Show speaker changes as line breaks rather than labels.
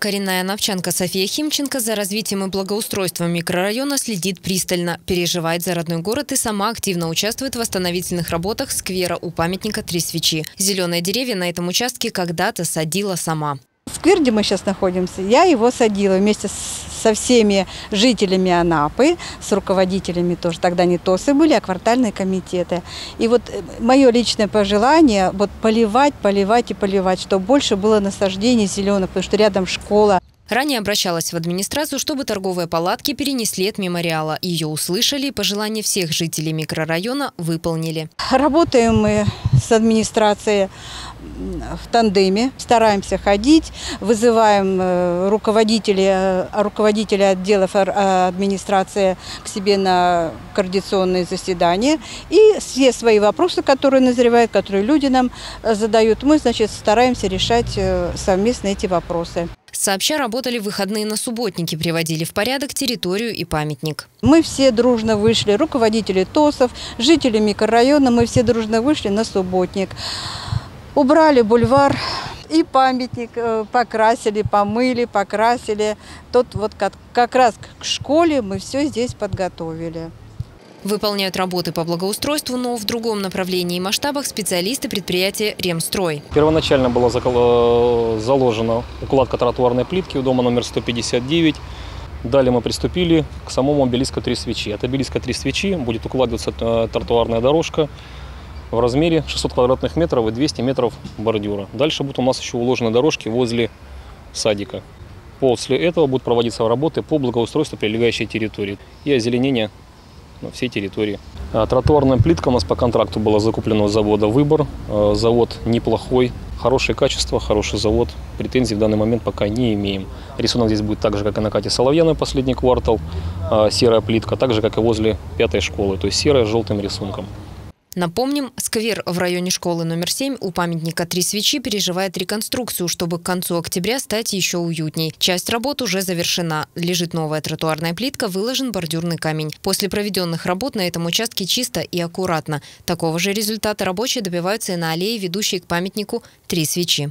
Коренная новчанка София Химченко за развитием и благоустройством микрорайона следит пристально, переживает за родной город и сама активно участвует в восстановительных работах сквера у памятника «Три свечи». Зеленые деревья на этом участке когда-то садила сама.
Сквер, где мы сейчас находимся, я его садила вместе со всеми жителями Анапы, с руководителями тоже, тогда не ТОСы были, а квартальные комитеты. И вот э, мое личное пожелание, вот поливать, поливать и поливать, чтобы больше было насаждений зеленых, потому что рядом школа.
Ранее обращалась в администрацию, чтобы торговые палатки перенесли от мемориала. Ее услышали и пожелания всех жителей микрорайона выполнили.
Работаем мы с администрацией в тандеме, стараемся ходить, вызываем э, руководителей, э, руководителей отделов э, администрации к себе на координационные заседания. И все свои вопросы, которые назревают, которые люди нам задают, мы, значит, стараемся решать совместно эти вопросы.
Сообща работали выходные на субботники, приводили в порядок территорию и памятник.
Мы все дружно вышли, руководители ТОСов, жители микрорайона, мы все дружно вышли на субботник. Убрали бульвар и памятник э, покрасили, помыли, покрасили. Тут вот как, как раз к школе мы все здесь подготовили.
Выполняют работы по благоустройству, но в другом направлении и масштабах специалисты предприятия «Ремстрой».
Первоначально была заложена укладка тротуарной плитки у дома номер 159. Далее мы приступили к самому обелиску «Три свечи». От обелиска «Три свечи» будет укладываться э, тротуарная дорожка в размере 600 квадратных метров и 200 метров бордюра. Дальше будут у нас еще уложены дорожки возле садика. После этого будут проводиться работы по благоустройству прилегающей территории и озеленение на всей территории. А тротуарная плитка у нас по контракту была закуплена у завода «Выбор». А, завод неплохой, хорошее качество, хороший завод. Претензий в данный момент пока не имеем. Рисунок здесь будет так же, как и на Кате Соловьяной последний квартал. А, серая плитка, так же, как и возле пятой школы, то есть серая с желтым рисунком.
Напомним, сквер в районе школы номер 7 у памятника «Три свечи» переживает реконструкцию, чтобы к концу октября стать еще уютней. Часть работ уже завершена. Лежит новая тротуарная плитка, выложен бордюрный камень. После проведенных работ на этом участке чисто и аккуратно. Такого же результата рабочие добиваются и на аллее, ведущей к памятнику «Три свечи».